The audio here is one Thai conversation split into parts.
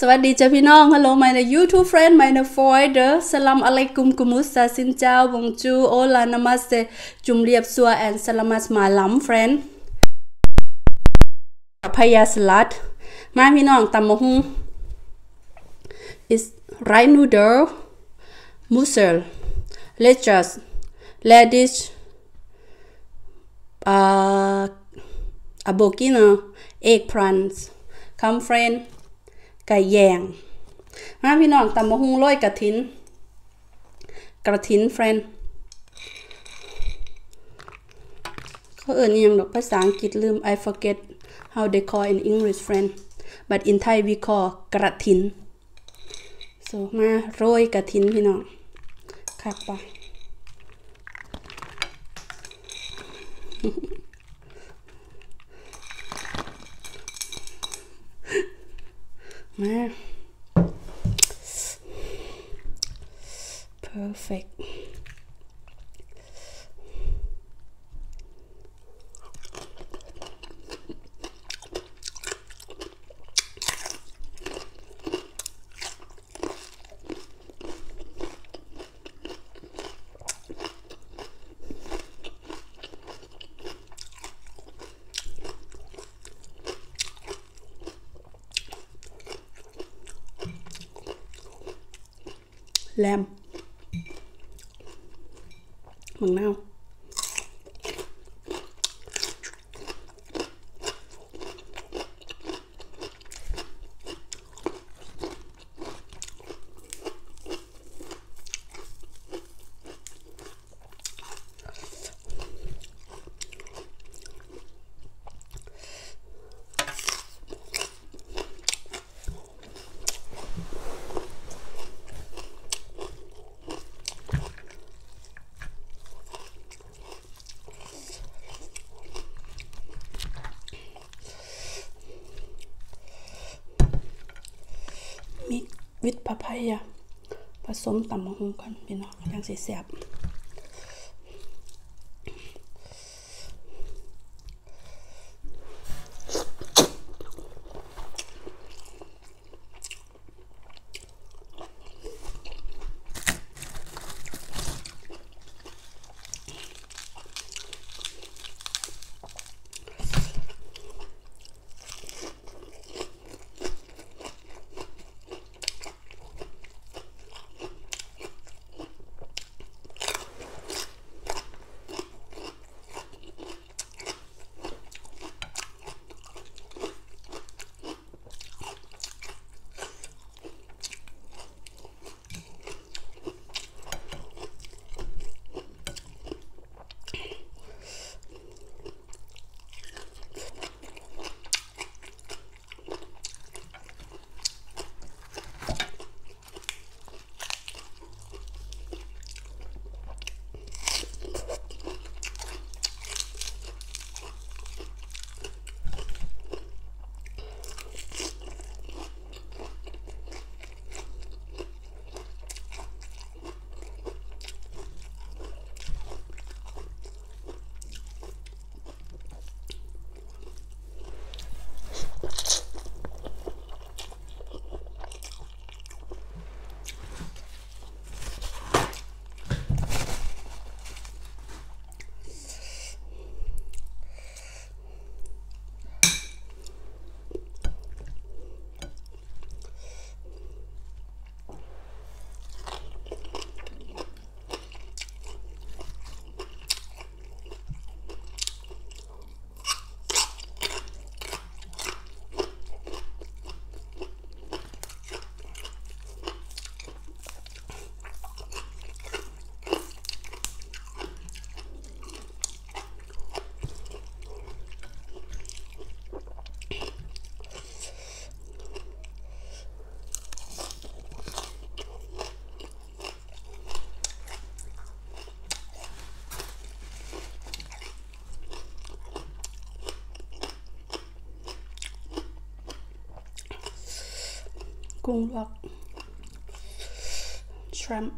สวัสดีจ้าพี่น้องฮัลโหลไมน์ใน YouTube friend ไมน์ในฟอยเดอร์สลัมอะลัยกุมกุมุสซาสินเจ้าบงจูโอลานามาสเซจุมเรียบซัวแอนสลัมัสมาลัม f ฟ i e n d พยาสลัดมาพี่น้องตัมมฮุงอิสไ g h t noodle m เซลเล l จ t t u c e radish อ่าอโบกินะ e อ g prawns come f r i น n d ไก่แยงมาพี่น้องตำมะฮุงโรยกระถินกระถินเฟรนเขาเอ่ยยังดอกภาษาอังกฤษลืม I forget how they call in English friend but in Thai we call กระถินโซมาโรยกระถินพี่น้องคัไปะ There. Perfect. แลมมังเน่าภัยะผสมตำมะฮุงกันพี่น้องยังเสียบ schoolwork, shrimp,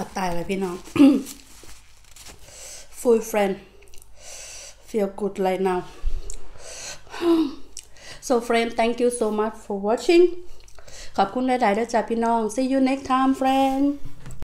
อดตายเลยพี่น้อง full friend feel good right now so friend thank you so much for watching ขอบคุณหลายๆด้วยจ้าพี่น้อง see you next time friend